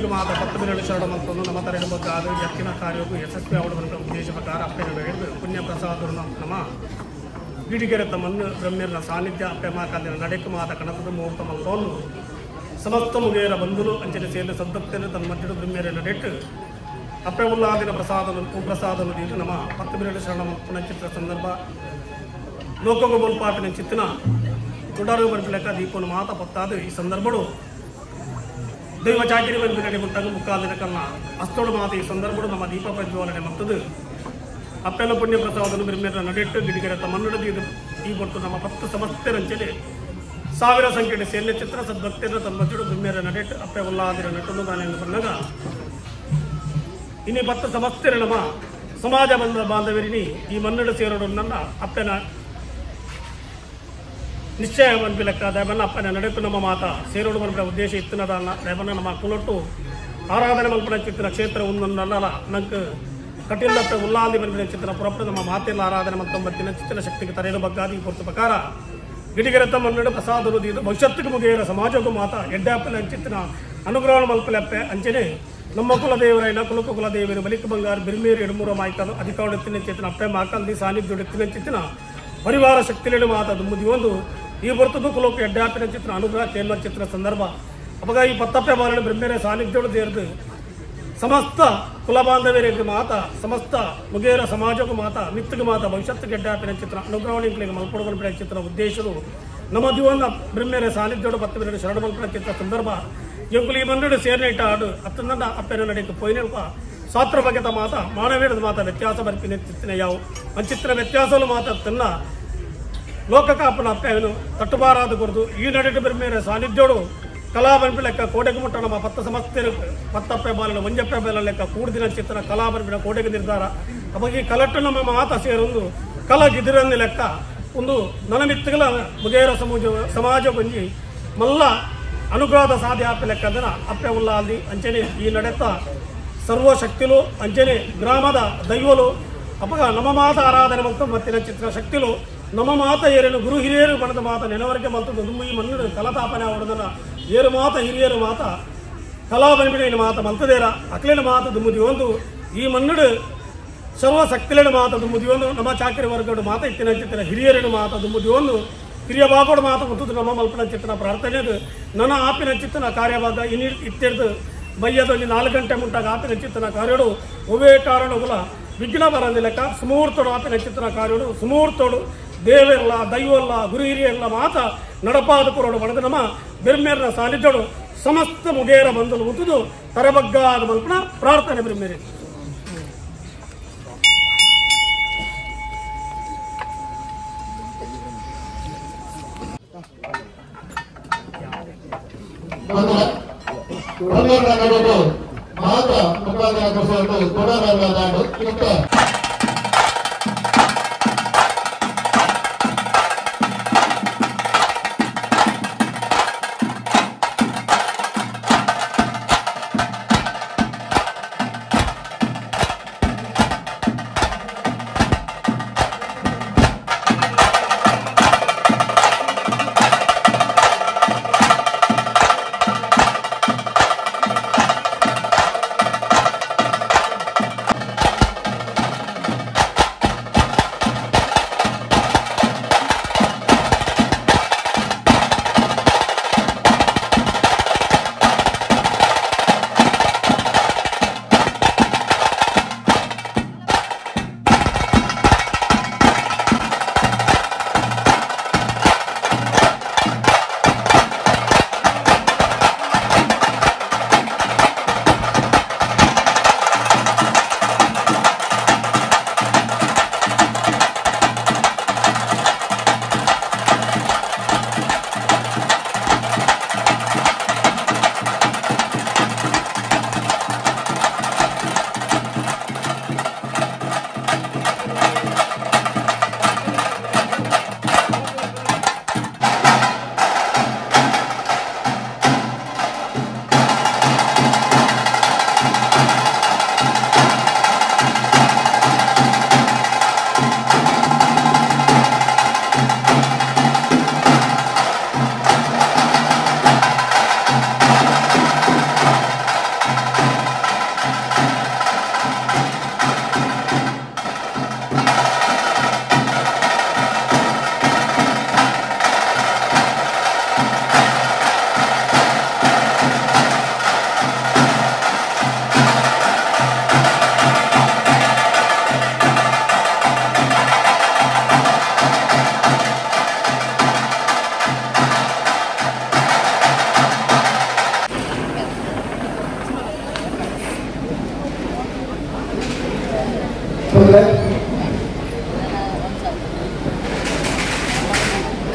ಅಪ್ಪೆಗೆ ಮಾತ ಪತ್ತು ಬಿರಳು ಶರಣ ಮತ್ತೊಂದು ನಮ್ಮ ತರ ಬಗ್ಗೆ ಆದ ಎತ್ತಿನ ಕಾರ್ಯಕ್ಕೂ ಯಶಸ್ವಿ ಅವಡವಂತ ಉದ್ದೇಶ ಪ್ರಕಾರ ಅಪ್ಪೆಗಳು ಬೆಳೆದು ಪುಣ್ಯ ಪ್ರಸಾದ ನಮ್ಮ ಗಿಡಿಗೆರೆ ತಮ್ಮನ್ನು ಬ್ರಹ್ಮ್ಯರ ಸಾನ್ನಿಧ್ಯ ಅಪ್ಪೆ ಮಾಕಾಲಿನ ನಡೆಕು ಮಾತ ಕಣಸದ ಮುಹೂರ್ತ ಮಂತ್ರವನ್ನು ಸಮಸ್ತ ಮುಗಿಯರ ಬಂಧುಲು ಅಂಚನೆ ಸೇರಿ ಸಂತಪ್ತಿಯನ್ನು ತನ್ನ ಮಧ್ಯದ ಬ್ರಹ್ಮೇರ ನಡೆಟ್ಟು ಅಪ್ಪೆ ಉಲ್ಲಾದಿನ ಪ್ರಸಾದನು ಕುಪ್ರಸಾದ ನೀಡಿ ನಮ್ಮ ಪತ್ತು ಶರಣ ಚಿತ್ರ ಸಂದರ್ಭ ಲೋಕಗ ಬಲ್ಪಾಟಿನ ಚಿತ್ತಿನ ತುಡಾರು ಬರ್ಬಿಳಕ ದೀಪನ ಮಾತ ಪತ್ತಾದ ಈ ಸಂದರ್ಭಡು ದೈವ ಬಂದು ನಡೆ ಮುಟ್ಟಾಗ ಮುಕ್ಕಾಲಿನ ಕನ್ನ ಅಸ್ತೋಡು ಮಾತ ಈ ನಮ್ಮ ದೀಪ ಪ್ರಜ್ವಲನೆ ಮತ್ತದು ಅಪ್ಪೆಲ್ಲ ಪುಣ್ಯ ಪ್ರಸಾದನು ಬಿರ್ಮೇರ ನಡೆಟ್ಟು ಗಿಡಿಗೆರೆ ತಮ್ಮನ್ನಡದು ಇದು ಈ ಬಟ್ಟು ನಮ್ಮ ಪತ್ತು ಸಮಸ್ತೆರಂಚನೆ ಸಾವಿರ ಸಂಖ್ಯೆ ಸೇಲೆ ಚಿತ್ರ ಸದ್ಭಕ್ತರ ಮಧ್ಯಡು ಬಿರ್ಮೇರ ನಡೆಟ್ಟು ಅಪ್ಪೆ ಉಲ್ಲಾದಿರ ನಟನು ತಾನೆಂದು ಬಂದಾಗ ಇನಿ ಪತ್ತು ಸಮಸ್ತೆರ ನಮ್ಮ ಸಮಾಜ ಬಂದ ಬಾಂಧವರಿನಿ ಈ ಮನ್ನಡ ಸೇರೋಡು ನನ್ನ ಅಪ್ಪನ ನಿಶ್ಚಯ ಅನ್ಪಿಲಕ್ಕ ದಯಬನ್ನ ಅಪ್ಪನ ನಡೆತು ನಮ್ಮ ಮಾತ. ಸೇರೋಡು ಮನಪಿನ ಉದ್ದೇಶ ಇತ್ತಿನದ ದಯಬನ್ನ ನಮ್ಮ ಕುಲೊಟ್ಟು. ಆರಾಧನೆ ಮಲ್ಪನ ಚಿತ್ತಿನ ಕ್ಷೇತ್ರ ಒಂದೊಂದಲ್ಲ. ನಂಗೆ ಕಟಿಲತ್ತ ಉಲ್ಲಾದಿ ಮನಪಿನ ಚಿತ್ರ ಪುರಪ್ಪ ನಮ್ಮ ಮಾತೆಲ್ಲ ಆರಾಧನೆ ಮತ್ತೊಂಬತ್ತಿನ ಚಿತ್ತಿನ ಶಕ್ತಿಗೆ ತರೆಯಲು ಬಗ್ಗಾದಿ ಕೊರತು ಪ್ರಕಾರ. ಗಿಡಿಗೆರತ ಮನ್ನಡ ಪ್ರಸಾದರು ದೀದ ಭವಿಷ್ಯತ್ತಿಗೆ ಮುಗಿಯರ ಸಮಾಜಕ್ಕೂ ಮಾತ. ಎಡ್ಡಪ್ಪನ ಅಂಚಿತ್ತಿನ ಅನುಗ್ರಹ ಮಲ್ಪಲಪ್ಪೆ ಅಂಚನೆ ನಮ್ಮ ಕುಲದೇವರೈನ ಕುಲಕ ಕುಲದೇವರು ಬಲಿಕ ಬಂಗಾರ, ಬಿರ್ಮೇರು, ಎಡಮೂರ, ಮಾಯ್ಕಲು ಅಧಿಕಾರ ಎತ್ತಿನ ಅಪ್ಪೆ ಮಾಕಲ್ದಿ ಸಾನ್ನಿಧ್ಯ ಎತ್ತಿನ ಚಿತ್ತಿನ ಪರಿವಾರ ಶಕ್ತಿಲೇಡು ಮಾತದು ದುಮ್ಮದಿ ಒಂದು ಈ ಬರ್ತದ್ದು ಕುಲಕ್ಕೆ ಎಡ್ಡಾಪಿನ ಚಿತ್ರ, ಅನುಗ್ರಹ ಕೇಂದ್ರ ಚಿತ್ರ ಸಂದರ್ಭ. ಅವಾಗ ಈ ಪತ್ತಪ್ಪೆ ಬಾರಣ ಬ್ರಹ್ಮೇರೆ ಸಾನ್ನಿಧ್ಯೋಡು ಸೇರಿದು ಸಮಸ್ತ ಕುಲ ಬಾಂಧವ್ಯರಿಗೆ ಮಾತ, ಸಮಸ್ತ ಮುಗೇರ ಸಮಾಜಕ್ಕೂ ಮಾತ ಮಿತ್ತಿಗೆ ಮಾತ ಭವಿಷ್ಯತ್ತು ಗೆಡ್ಡಾಪಿನ ಚಿತ್ರ ಅನುಗ್ರಹಣಿಗಳಿಗೆ ಮಲ್ಪಡ್ಕೊಂಡು ಚಿತ್ರ ಉದ್ದೇಶರು ನಮ್ಮ ದಿವನ್ನ ಬ್ರಹ್ಮೇರೆ ಸಾನ್ನಿಧ್ಯೋಡು ಪತ್ತು ಬಿರಡು ಶರಣ ಮಲ್ಪಡ ಚಿತ್ರ ಸಂದರ್ಭ. ಎಂಕುಲಿ ಮನ್ನಡು ಸೇರ್ನೆ ಇಟ್ಟ ಆಡು ಅತ್ತನ್ನ ಅಪ್ಪೆನ ನಡೆಯಕ್ಕೆ ಪೊಯ್ನೆಲ್ಪ ಸ್ವಾತ್ರ ಬಗೆತ ಮಾತ, ಮಾನವೀಯದ ಮಾತ, ವ್ಯತ್ಯಾಸ ಬರ್ಪಿನ ಚಿತ್ತಿನ ಆ ಚಿತ್ರ ವ್ಯತ್ಯಾಸಲು ಮಾತ ತನ್ನ ಅಪ್ಪೆನು ತಟ್ಟುಬಾರಾದ ಕುರಿತು ಈ ನಡೆದು ಬರ್ಮೇಲೆ ಸಾನ್ನಿಧ್ಯೋಡು ಕಲಾಬನ್ಪಿ ಲೆಕ್ಕ ಕೋಟೆಗೆ ಮುಟ್ಟ ನಮ್ಮ ಪತ್ತ ಸಮಸ್ಯೆ ಪತ್ತಪ್ಪೆ ಬಾಲನ ಮಂಜಪ್ಪೆ ಬಾಲ ಲೆಕ್ಕ ಕೂಡಿದಿನ ಚಿತ್ರ ಕಲಾಬನ್ಪಿನ ಕೋಟೆಗೆ ನಿರ್ಧಾರ. ಅವಾಗ ಕಲಟ್ಟು ನಮ್ಮ ಮಾತ ಸೇರೊಂದು ಕಲಗಿದಿರನ್ನ ಲೆಕ್ಕ. ಒಂದು ನನಮಿತ್ತಗಳ ಮುಗೇರ ಸಮಾಜ ಸಮಾಜ ಬಂಜಿ, ಮಲ್ಲ ಅನುಗ್ರಹದ ಸಾಧ್ಯ ಅಪ್ಪೆ ಅಪ್ಪೆ ಉಲ್ಲ ಅಲ್ಲಿ ಅಂಚನೆ ಈ ನಡೆತ. ಸರ್ವ ಶಕ್ತಿಲು ಅಂಚನೆ ಗ್ರಾಮದ ದೈವಲು. ಅಪಗ ನಮ್ಮ ಮಾತ ಆರಾಧನೆ ಮತ್ತು ಮತ್ತಿನ ಚಿತ್ರ ಶಕ್ತಿಲು. ನಮ್ಮ ಮಾತ ಏರೇನು ಗುರು ಹಿರಿಯರು ಬಣದ ಮಾತ ನೆನವರಿಗೆ ಮಲ್ತದ್ದು ಈ ಮಣ್ಣು ಕಲತಾಪನೆ ಅವರದನ್ನ ಏರು ಮಾತ, ಹಿರಿಯರು ಮಾತ, ಕಲಾ ಬಂಬಿಡಿನ ಮಾತ ಮಲ್ತದೇರ ಅಕ್ಲಿನ ಮಾತ ದುಮ್ಮುದಿ ಒಂದು, ಈ ಮಣ್ಣುಡು ಸರ್ವ ಶಕ್ತಿಲೇನು ಮಾತ ದುಮ್ಮುದಿ ಒಂದು, ನಮ್ಮ ಚಾಕರಿ ವರ್ಗಡು ಮಾತ ಇತ್ತಿನ ಚಿತ್ರ ಹಿರಿಯರಿನ ಮಾತ ದುಮ್ಮುದಿ ಒಂದು. ಹಿರಿಯ ಬಾಗೋಡು ಮಾತ ಮುತ್ತದು ನಮ್ಮ ಮಲ್ಪನ ಚಿತ್ತನ ಪ್ರಾರ್ಥನೆದು ನನ್ನ ಆಪಿನ ಚಿತ್ತನ ಕಾರ್ಯಭಾಗ ಇನಿ ಇತ್ತಿರ್ದು ಬಯ್ಯದಲ್ಲಿ ನಾಲ್ಕು ಗಂಟೆ ಮುಂಟಾಗ ಆಪಿನ ಚಿತ್ತನ ಕಾರ್ಯಡು ಒವೇ ಕಾರಣಗಳ ವಿಘ್ನ ಬರಂದಿಲ್ಲಕ್ಕ ಸುಮೂರ್ತೋಡು ಆಪಿನ ಚಿತ್ರನ ಕಾರ್ಯಡು, ಸುಮೂರ್ತೋಡು ದೇವೆಲ್ಲ ದೈವಲ್ಲ ಗುರು ಹಿರಿಯಲ್ಲ ಮಾತ ನಡಪಾದ ಪುರೋಡು ಬಣದ ನಮ್ಮ ಬೆರ್ಮೇರನ ಸಾನ್ನಿಧ್ಯಡು ಸಮಸ್ತ ಮುಗೇರ ಬಂದಲು ಮುತ್ತುದು ತರಬಗ್ಗಾದ ಮಲ್ಪನ ಪ್ರಾರ್ಥನೆ ಬಿರ್ಮೇರಿ ಮಾತ ಮುಖಾಂತರ ಕೊಡಿಸೋದು ಕೊಡಲಾರದಾಡು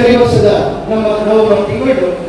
ಇದಕ್ಕೆ ಕರಿ ವರ್ಷದ ನಮ್ಮ ನವ ತಿಂಗಳು